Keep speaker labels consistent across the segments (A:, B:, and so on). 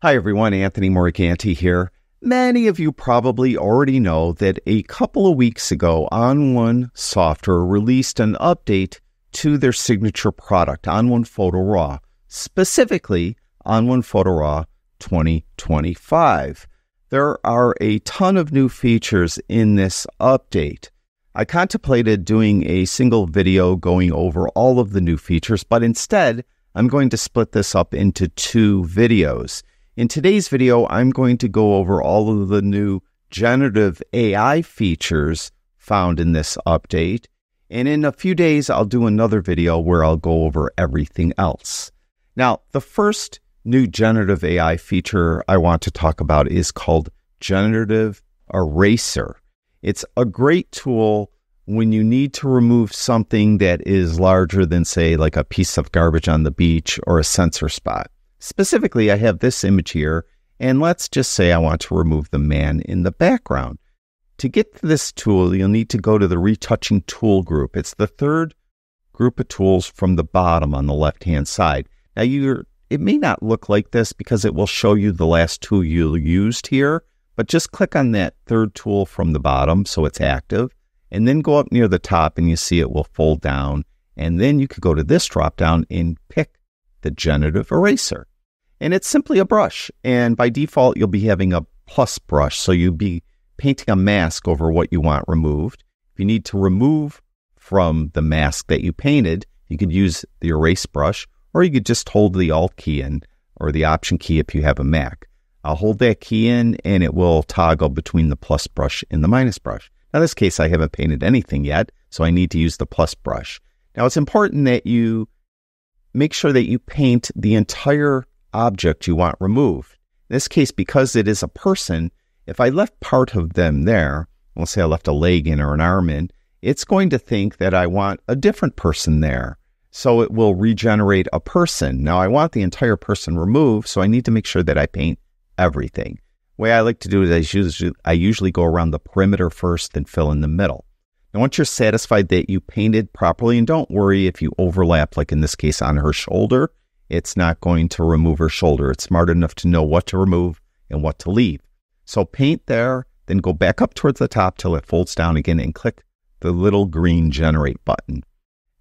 A: Hi, everyone. Anthony Morganti here. Many of you probably already know that a couple of weeks ago, ON1 Software released an update to their signature product, ON1 Photo Raw, specifically ON1 Photo Raw 2025. There are a ton of new features in this update. I contemplated doing a single video going over all of the new features, but instead, I'm going to split this up into two videos. In today's video, I'm going to go over all of the new generative AI features found in this update. And in a few days, I'll do another video where I'll go over everything else. Now, the first new generative AI feature I want to talk about is called Generative Eraser. It's a great tool when you need to remove something that is larger than, say, like a piece of garbage on the beach or a sensor spot. Specifically, I have this image here, and let's just say I want to remove the man in the background. To get to this tool, you'll need to go to the retouching tool group. It's the third group of tools from the bottom on the left-hand side. Now, you're, it may not look like this because it will show you the last tool you used here, but just click on that third tool from the bottom so it's active, and then go up near the top and you see it will fold down. And then you could go to this drop down and pick the generative eraser. And it's simply a brush. And by default, you'll be having a plus brush. So you'll be painting a mask over what you want removed. If you need to remove from the mask that you painted, you could use the erase brush, or you could just hold the Alt key in or the Option key if you have a Mac. I'll hold that key in and it will toggle between the plus brush and the minus brush. Now, in this case, I haven't painted anything yet, so I need to use the plus brush. Now, it's important that you make sure that you paint the entire object you want removed. In this case, because it is a person, if I left part of them there, let's say I left a leg in or an arm in, it's going to think that I want a different person there. So it will regenerate a person. Now I want the entire person removed, so I need to make sure that I paint everything. The way I like to do it is I usually, I usually go around the perimeter first, then fill in the middle. Now, once you're satisfied that you painted properly, and don't worry if you overlap, like in this case on her shoulder, it's not going to remove her shoulder. It's smart enough to know what to remove and what to leave. So paint there, then go back up towards the top till it folds down again and click the little green generate button.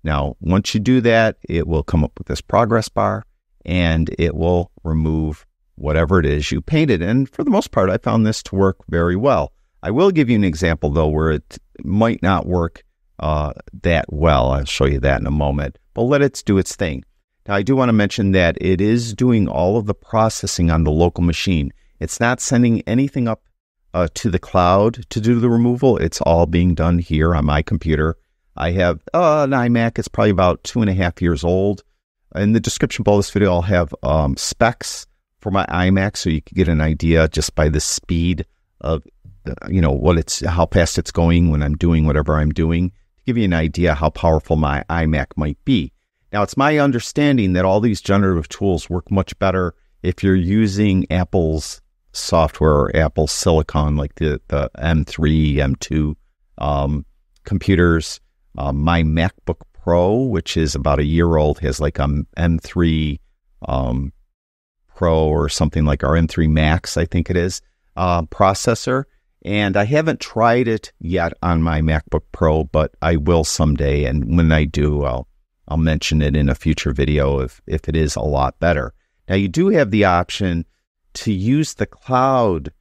A: Now, once you do that, it will come up with this progress bar and it will remove whatever it is you painted. And for the most part, I found this to work very well. I will give you an example though where it might not work uh, that well. I'll show you that in a moment, but let it do its thing. Now, I do want to mention that it is doing all of the processing on the local machine. It's not sending anything up uh, to the cloud to do the removal. It's all being done here on my computer. I have uh, an iMac. It's probably about two and a half years old. In the description below this video, I'll have um, specs for my iMac so you can get an idea just by the speed of, you know, what it's, how fast it's going when I'm doing whatever I'm doing to give you an idea how powerful my iMac might be. Now, it's my understanding that all these generative tools work much better if you're using Apple's software or Apple Silicon, like the, the M3, M2 um, computers. Um, my MacBook Pro, which is about a year old, has like a M3 um, Pro or something like our M3 Max, I think it is, uh, processor. And I haven't tried it yet on my MacBook Pro, but I will someday. And when I do, I'll I'll mention it in a future video if, if it is a lot better. Now, you do have the option to use the cloud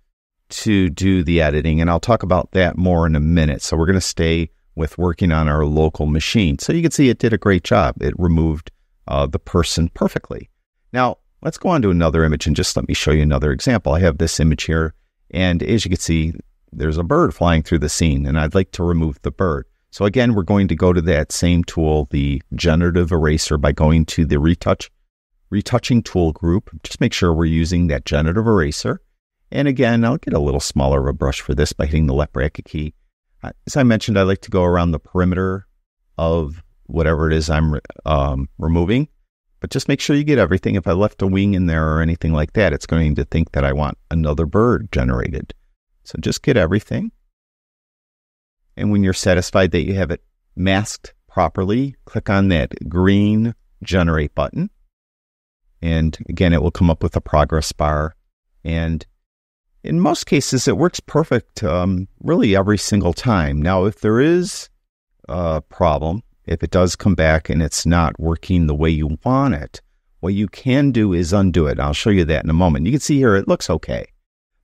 A: to do the editing, and I'll talk about that more in a minute. So, we're going to stay with working on our local machine. So, you can see it did a great job. It removed uh, the person perfectly. Now, let's go on to another image and just let me show you another example. I have this image here, and as you can see, there's a bird flying through the scene, and I'd like to remove the bird. So again, we're going to go to that same tool, the generative eraser, by going to the retouch, retouching tool group. Just make sure we're using that generative eraser. And again, I'll get a little smaller of a brush for this by hitting the left bracket key. Uh, as I mentioned, I like to go around the perimeter of whatever it is I'm um, removing. But just make sure you get everything. If I left a wing in there or anything like that, it's going to think that I want another bird generated. So just get everything. And when you're satisfied that you have it masked properly, click on that green generate button. And again, it will come up with a progress bar And in most cases, it works perfect um, really every single time. Now, if there is a problem, if it does come back and it's not working the way you want it, what you can do is undo it. I'll show you that in a moment. You can see here it looks okay.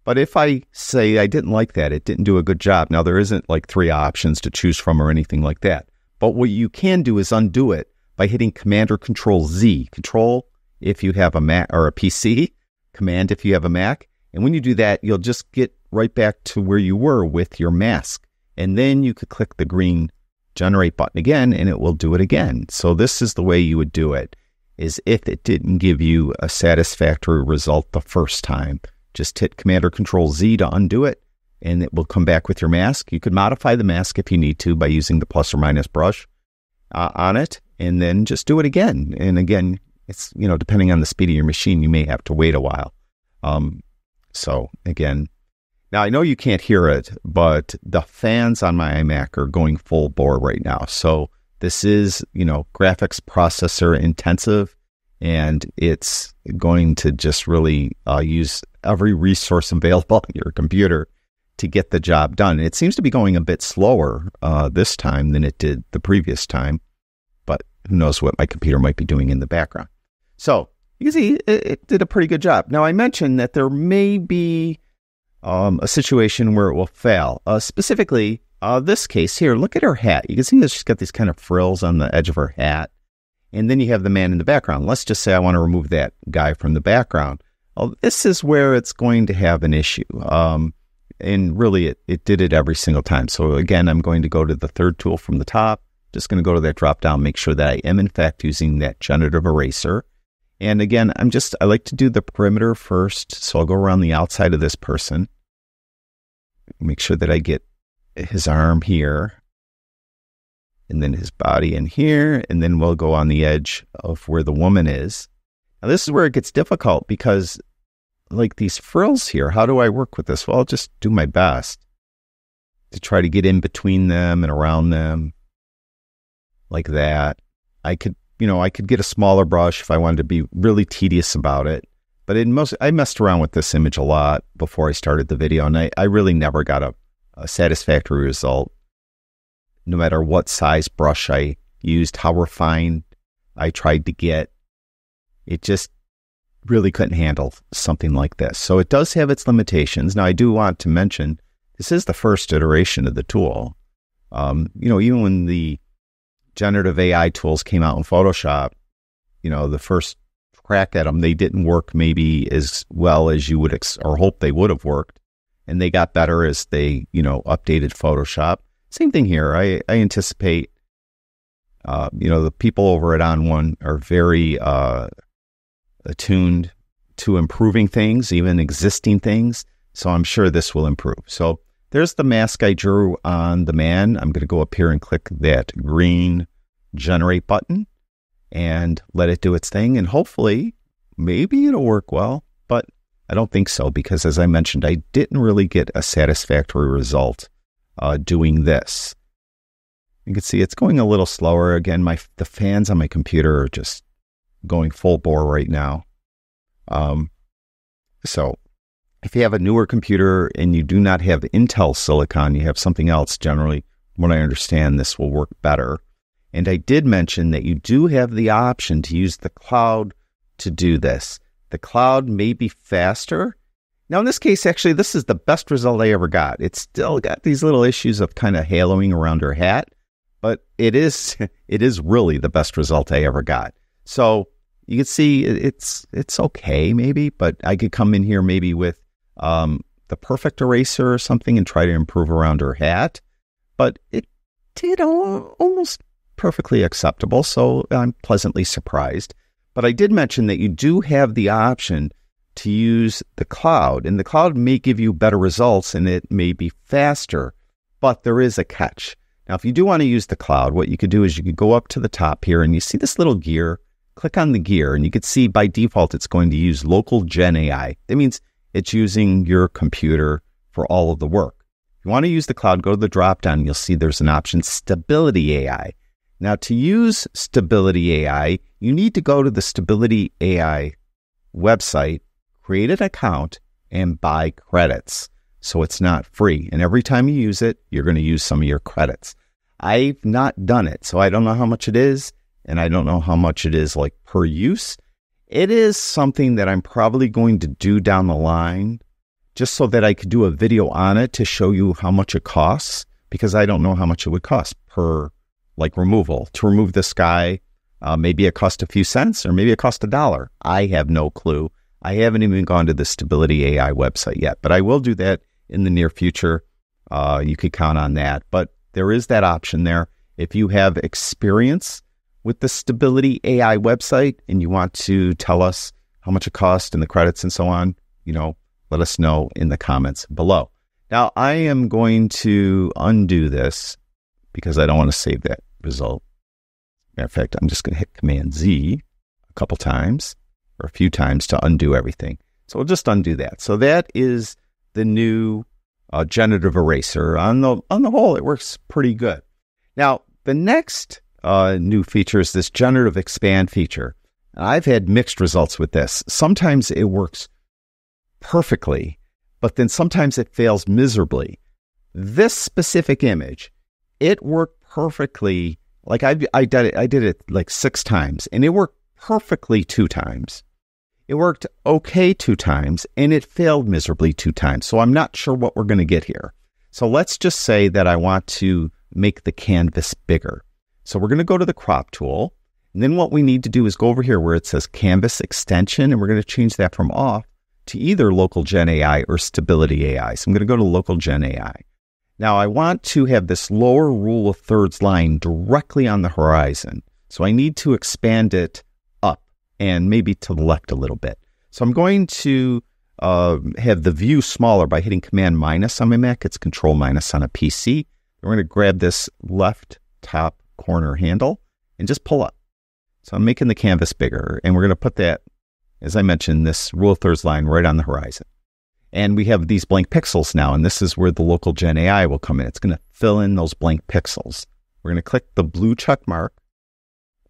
A: But if I say I didn't like that, it didn't do a good job. Now, there isn't like three options to choose from or anything like that. But what you can do is undo it by hitting Command or Control Z. Control if you have a Mac or a PC, Command if you have a Mac. And when you do that, you'll just get right back to where you were with your mask. And then you could click the green generate button again and it will do it again. So this is the way you would do it is if it didn't give you a satisfactory result the first time, just hit Command or Control Z to undo it and it will come back with your mask. You could modify the mask if you need to by using the plus or minus brush uh, on it and then just do it again. And again, it's, you know, depending on the speed of your machine, you may have to wait a while. Um, so again, now I know you can't hear it, but the fans on my iMac are going full bore right now. So this is, you know, graphics processor intensive and it's going to just really uh, use every resource available on your computer to get the job done. It seems to be going a bit slower uh, this time than it did the previous time, but who knows what my computer might be doing in the background. So you can see it, it did a pretty good job. Now, I mentioned that there may be um, a situation where it will fail. Uh, specifically, uh, this case here, look at her hat. You can see that she's got these kind of frills on the edge of her hat. And then you have the man in the background. Let's just say I want to remove that guy from the background. Well, this is where it's going to have an issue. Um, and really, it, it did it every single time. So again, I'm going to go to the third tool from the top. Just going to go to that drop down, make sure that I am in fact using that generative eraser. And again, I'm just, I like to do the perimeter first. So I'll go around the outside of this person, make sure that I get his arm here and then his body in here. And then we'll go on the edge of where the woman is. Now, this is where it gets difficult because, like these frills here, how do I work with this? Well, I'll just do my best to try to get in between them and around them like that. I could you know, I could get a smaller brush if I wanted to be really tedious about it. But in most, I messed around with this image a lot before I started the video, and I, I really never got a, a satisfactory result. No matter what size brush I used, how refined I tried to get, it just really couldn't handle something like this. So it does have its limitations. Now, I do want to mention this is the first iteration of the tool. Um, you know, even when the generative AI tools came out in Photoshop, you know, the first crack at them, they didn't work maybe as well as you would ex- or hope they would have worked. And they got better as they, you know, updated Photoshop. Same thing here. I, I anticipate, uh, you know, the people over at On1 are very uh, attuned to improving things, even existing things. So I'm sure this will improve. So there's the mask I drew on the man. I'm going to go up here and click that green generate button and let it do its thing. And hopefully, maybe it'll work well, but I don't think so because, as I mentioned, I didn't really get a satisfactory result uh, doing this. You can see it's going a little slower. Again, my the fans on my computer are just going full bore right now. Um, so if you have a newer computer and you do not have Intel Silicon, you have something else, generally, what I understand, this will work better. And I did mention that you do have the option to use the cloud to do this. The cloud may be faster. Now, in this case, actually, this is the best result I ever got. It's still got these little issues of kind of haloing around her hat, but it is it is really the best result I ever got. So you can see it's it's okay, maybe, but I could come in here maybe with um, the perfect eraser or something and try to improve around her hat. But it did almost perfectly acceptable, so I'm pleasantly surprised. But I did mention that you do have the option to use the cloud, and the cloud may give you better results and it may be faster, but there is a catch. Now, if you do want to use the cloud, what you could do is you could go up to the top here and you see this little gear. Click on the gear, and you could see by default it's going to use local Gen AI. That means it's using your computer for all of the work. If you want to use the cloud, go to the drop down. You'll see there's an option Stability AI. Now, to use Stability AI, you need to go to the Stability AI website, create an account, and buy credits. So it's not free. And every time you use it, you're going to use some of your credits. I've not done it, so I don't know how much it is, and I don't know how much it is like per use. It is something that I'm probably going to do down the line just so that I could do a video on it to show you how much it costs because I don't know how much it would cost per like removal to remove this guy. Uh, maybe it cost a few cents or maybe it cost a dollar. I have no clue. I haven't even gone to the Stability AI website yet, but I will do that in the near future. Uh, you could count on that. But there is that option there. If you have experience with the Stability AI website and you want to tell us how much it cost and the credits and so on, you know, let us know in the comments below. Now, I am going to undo this because I don't want to save that result. Matter of fact, I'm just going to hit Command Z a couple times or a few times to undo everything. So we'll just undo that. So that is the new uh, generative eraser. On the on the whole, it works pretty good. Now, the next uh, new feature is this generative expand feature. I've had mixed results with this. Sometimes it works perfectly, but then sometimes it fails miserably. This specific image, it worked perfectly. Like I, I did it, I did it like six times, and it worked perfectly two times. It worked okay two times, and it failed miserably two times. So I'm not sure what we're going to get here. So let's just say that I want to make the canvas bigger. So we're going to go to the crop tool. And then what we need to do is go over here where it says canvas extension, and we're going to change that from off to either local gen AI or stability AI. So I'm going to go to local gen AI. Now I want to have this lower rule of thirds line directly on the horizon. So I need to expand it up and maybe to the left a little bit. So I'm going to uh, have the view smaller by hitting Command minus on my Mac. It's Control minus on a PC. We're going to grab this left top corner handle and just pull up. So I'm making the canvas bigger and we're going to put that as I mentioned, this rule of thirds line right on the horizon. And we have these blank pixels now, and this is where the local Gen AI will come in. It's going to fill in those blank pixels. We're going to click the blue check mark,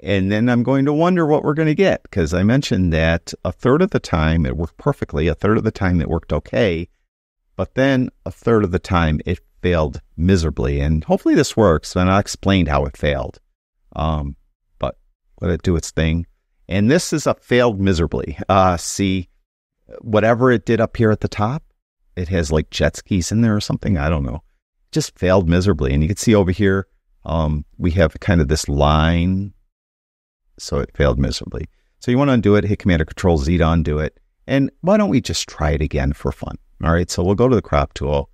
A: and then I'm going to wonder what we're going to get because I mentioned that a third of the time it worked perfectly, a third of the time it worked okay, but then a third of the time it failed miserably. And hopefully this works, and I explained how it failed. Um, but let it do its thing. And this is a failed miserably. Uh, see, whatever it did up here at the top, it has like jet skis in there or something. I don't know. Just failed miserably. And you can see over here, um, we have kind of this line. So it failed miserably. So you want to undo it, hit Command or Control Z to undo it. And why don't we just try it again for fun? All right. So we'll go to the crop tool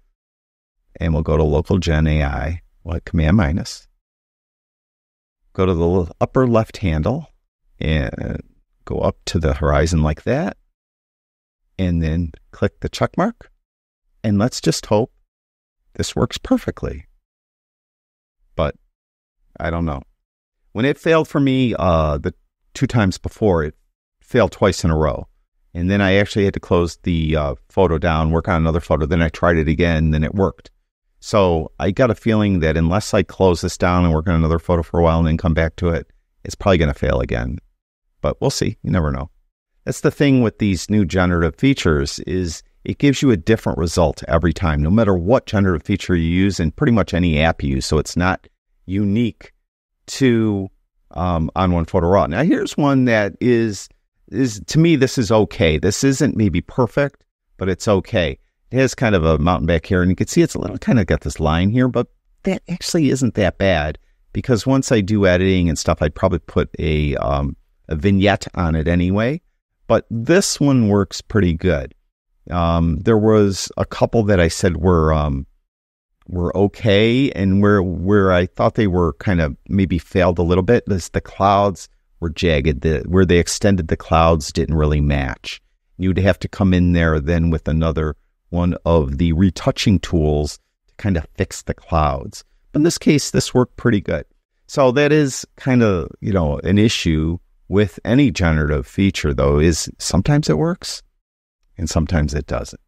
A: and we'll go to local gen AI, what Command minus. Go to the upper left handle and go up to the horizon like that. And then click the check mark. And let's just hope this works perfectly. But I don't know. When it failed for me, uh, the two times before, it failed twice in a row. And then I actually had to close the uh, photo down, work on another photo. Then I tried it again, then it worked. So I got a feeling that unless I close this down and work on another photo for a while and then come back to it, it's probably going to fail again but we'll see. You never know. That's the thing with these new generative features is it gives you a different result every time, no matter what generative feature you use in pretty much any app you use. So it's not unique to um, ON1 photo raw. Now here's one that is is to me this is okay. This isn't maybe perfect, but it's okay. It has kind of a mountain back here, and you can see it's a little kind of got this line here, but that actually isn't that bad because once I do editing and stuff, I'd probably put a um, a vignette on it anyway. But this one works pretty good. Um, there was a couple that I said were um, were okay, and where where I thought they were kind of maybe failed a little bit is the clouds were jagged. The, where they extended the clouds didn't really match. You'd have to come in there then with another one of the retouching tools to kind of fix the clouds. But in this case, this worked pretty good. So that is kind of you know an issue with any generative feature, though, is sometimes it works and sometimes it doesn't.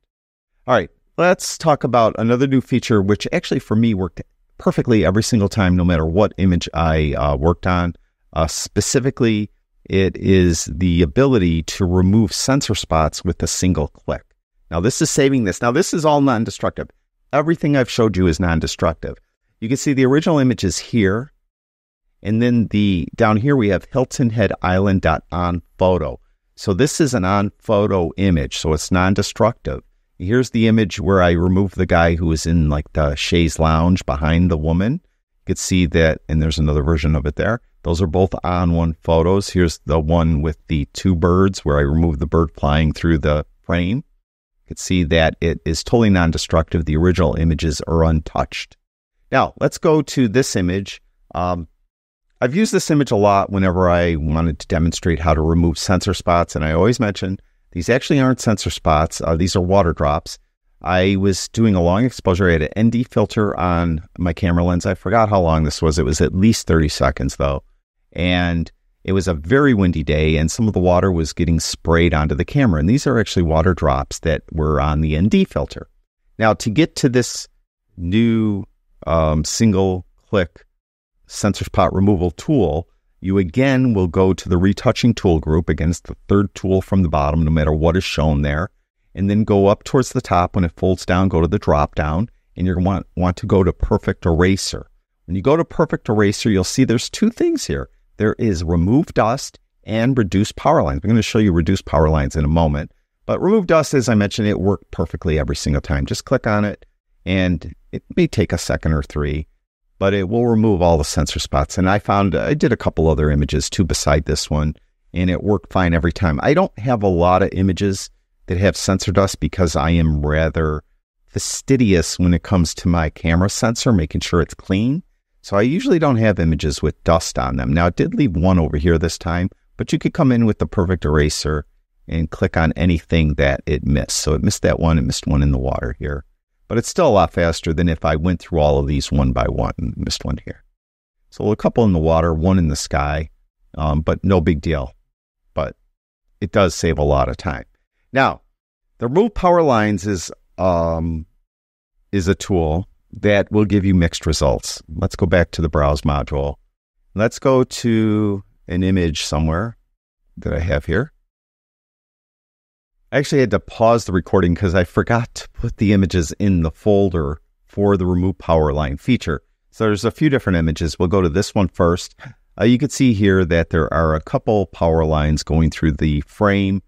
A: All right, let's talk about another new feature, which actually for me worked perfectly every single time, no matter what image I uh, worked on. Uh, specifically, it is the ability to remove sensor spots with a single click. Now this is saving this. Now this is all non-destructive. Everything I've showed you is non-destructive. You can see the original image is here. And then the down here we have Hilton Head Island dot on photo. So this is an on photo image, so it's non-destructive. Here's the image where I removed the guy who was in like the chaise lounge behind the woman. You could see that, and there's another version of it there. Those are both on one photos. Here's the one with the two birds where I removed the bird flying through the frame. You could see that it is totally non-destructive. The original images are untouched. Now let's go to this image. Um, I've used this image a lot whenever I wanted to demonstrate how to remove sensor spots, and I always mention these actually aren't sensor spots. Uh, these are water drops. I was doing a long exposure. I had an ND filter on my camera lens. I forgot how long this was. It was at least 30 seconds though. And it was a very windy day and some of the water was getting sprayed onto the camera. And these are actually water drops that were on the ND filter. Now to get to this new um, single click sensor spot removal tool, you again will go to the retouching tool group. against the third tool from the bottom, no matter what is shown there. And then go up towards the top. When it folds down, go to the drop down and you want, want to go to perfect eraser. When you go to perfect eraser, you'll see there's two things here. There is remove dust and reduce power lines. I'm going to show you reduce power lines in a moment. But remove dust, as I mentioned, it worked perfectly every single time. Just click on it and it may take a second or three but it will remove all the sensor spots. And I found I did a couple other images too beside this one, and it worked fine every time. I don't have a lot of images that have sensor dust because I am rather fastidious when it comes to my camera sensor, making sure it's clean. So I usually don't have images with dust on them. Now, it did leave one over here this time, but you could come in with the perfect eraser and click on anything that it missed. So it missed that one, it missed one in the water here but it's still a lot faster than if I went through all of these one by one and missed one here. So a couple in the water, one in the sky, um, but no big deal. But it does save a lot of time. Now, the remove power lines is um, is a tool that will give you mixed results. Let's go back to the browse module. Let's go to an image somewhere that I have here. I actually had to pause the recording because I forgot to put the images in the folder for the remove power line feature. So there's a few different images. We'll go to this one first. Uh, you can see here that there are a couple power lines going through the frame.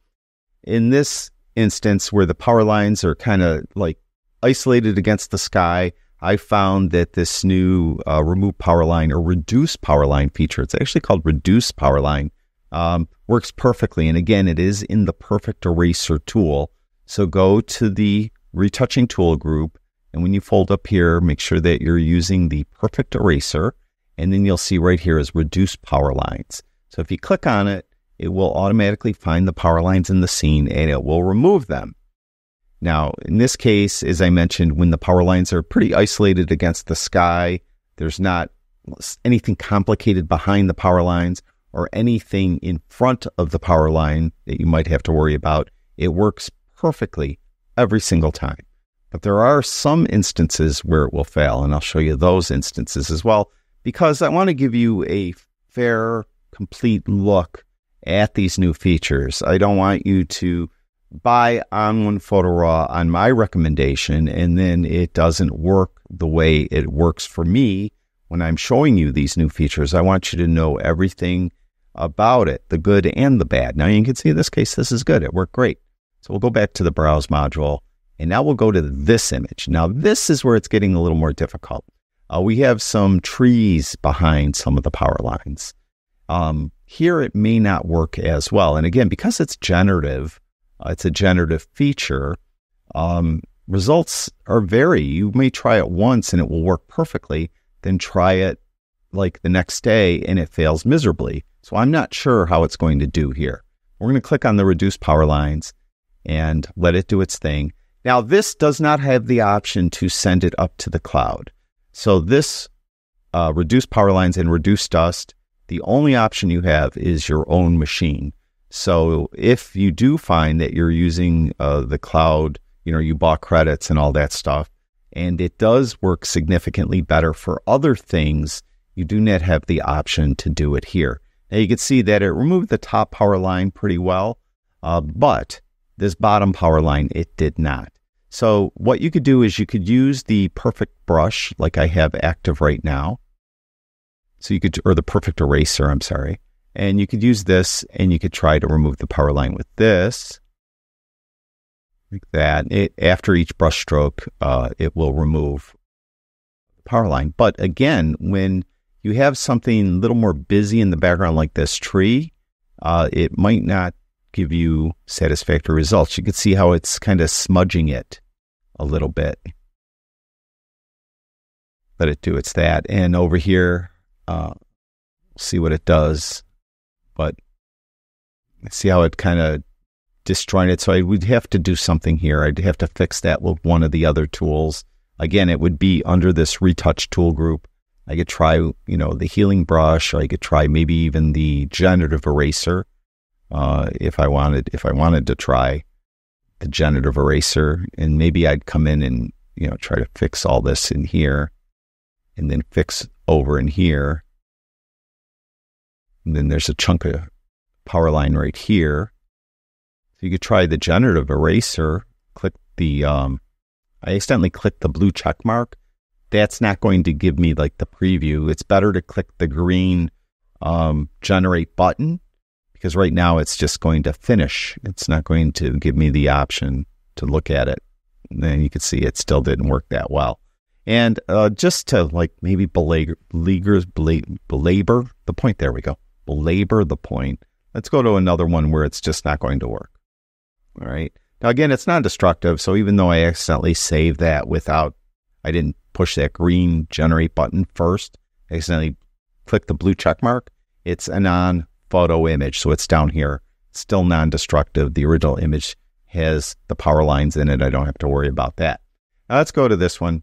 A: In this instance, where the power lines are kind of like isolated against the sky, I found that this new uh, remove power line or reduce power line feature, it's actually called reduce power line, um, works perfectly. And again, it is in the perfect eraser tool. So go to the retouching tool group. And when you fold up here, make sure that you're using the perfect eraser. And then you'll see right here is reduce power lines. So if you click on it, it will automatically find the power lines in the scene and it will remove them. Now, in this case, as I mentioned, when the power lines are pretty isolated against the sky, there's not anything complicated behind the power lines or anything in front of the power line that you might have to worry about, it works perfectly every single time. But there are some instances where it will fail, and I'll show you those instances as well, because I want to give you a fair, complete look at these new features. I don't want you to buy ON1 Photo Raw on my recommendation, and then it doesn't work the way it works for me when I'm showing you these new features. I want you to know everything about it, the good and the bad. Now you can see in this case, this is good. It worked great. So we'll go back to the browse module and now we'll go to this image. Now this is where it's getting a little more difficult. Uh, we have some trees behind some of the power lines. Um, here it may not work as well. And again, because it's generative, uh, it's a generative feature, um, results are vary. You may try it once and it will work perfectly, then try it like the next day and it fails miserably. So I'm not sure how it's going to do here. We're going to click on the reduce power lines and let it do its thing. Now, this does not have the option to send it up to the cloud. So this uh, reduce power lines and reduce dust, the only option you have is your own machine. So if you do find that you're using uh, the cloud, you know, you bought credits and all that stuff, and it does work significantly better for other things, you do not have the option to do it here. Now you can see that it removed the top power line pretty well, uh, but This bottom power line, it did not. So what you could do is you could use the perfect brush like I have active right now. So you could, or the perfect eraser, I'm sorry. And you could use this and you could try to remove the power line with this. Like that. It, after each brush stroke, uh, it will remove the power line. But again, when you have something a little more busy in the background like this tree, uh, it might not give you satisfactory results. You can see how it's kind of smudging it a little bit. Let it do its that. And over here, uh, see what it does. But see how it kind of disjointed. So I would have to do something here. I'd have to fix that with one of the other tools. Again, it would be under this retouch tool group. I could try, you know, the healing brush, or I could try maybe even the generative eraser, uh, if I wanted, if I wanted to try the generative eraser, and maybe I'd come in and you know try to fix all this in here, and then fix over in here, and then there's a chunk of power line right here. So you could try the generative eraser. Click the, um, I accidentally clicked the blue check mark that's not going to give me like the preview. It's better to click the green um, generate button because right now it's just going to finish. It's not going to give me the option to look at it. And you can see it still didn't work that well. And uh, just to like maybe belabor, belabor the point, there we go. Belabor the point. Let's go to another one where it's just not going to work. All right. Now, again, it's non destructive. So even though I accidentally saved that without, I didn't push that green generate button first, accidentally click the blue check mark, it's a non photo image. So it's down here, still non destructive. The original image has the power lines in it. I don't have to worry about that. Now let's go to this one.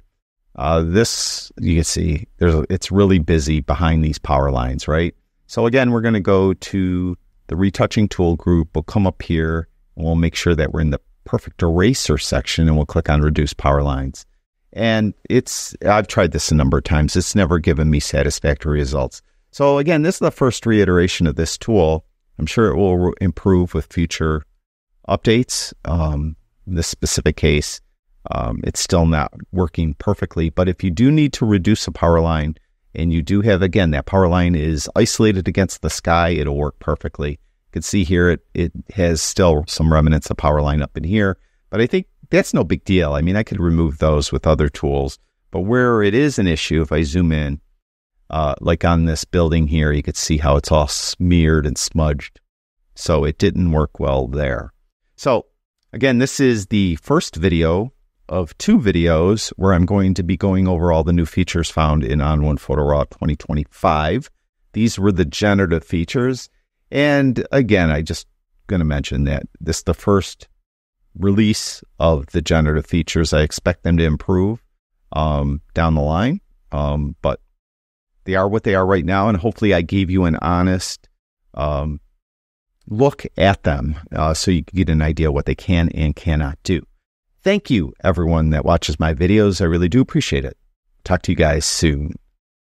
A: Uh, this, you can see, there's it's really busy behind these power lines, right? So again, we're going to go to the retouching tool group. We'll come up here and we'll make sure that we're in the perfect eraser section and we'll click on reduce power lines. And it's, I've tried this a number of times. It's never given me satisfactory results. So again, this is the first reiteration of this tool. I'm sure it will improve with future updates. Um, in this specific case, um, it's still not working perfectly. But if you do need to reduce a power line and you do have, again, that power line is isolated against the sky, it'll work perfectly. You can see here, it, it has still some remnants of power line up in here. But I think that's no big deal. I mean, I could remove those with other tools, but where it is an issue, if I zoom in, uh, like on this building here, you could see how it's all smeared and smudged. So it didn't work well there. So again, this is the first video of two videos where I'm going to be going over all the new features found in ON1 Photo Raw 2025. These were the generative features. And again, I just going to mention that this is the first release of the generative features. I expect them to improve um, down the line, um, but they are what they are right now. And hopefully, I gave you an honest um, look at them uh, so you can get an idea what they can and cannot do. Thank you, everyone that watches my videos. I really do appreciate it. Talk to you guys soon.